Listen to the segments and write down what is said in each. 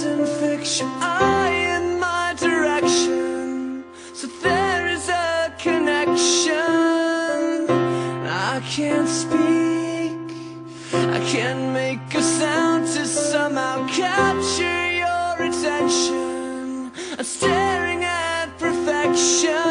In fiction I in my direction. So there is a connection. I can't speak. I can't make a sound to somehow capture your attention. I'm staring at perfection.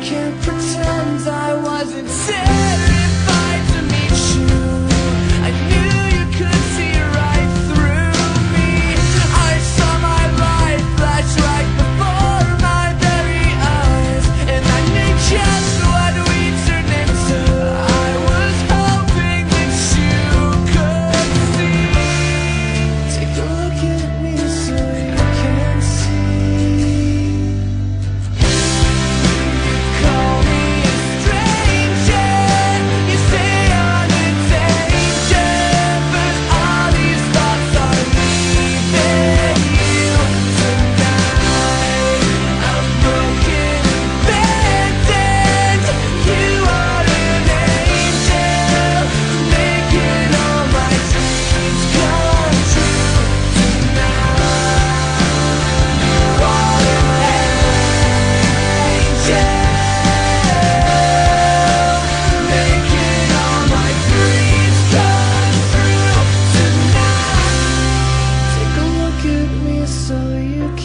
Can't pretend I wasn't.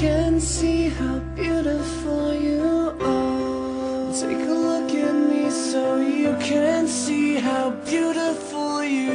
can see how beautiful you are. Take a look at me so you can see how beautiful you are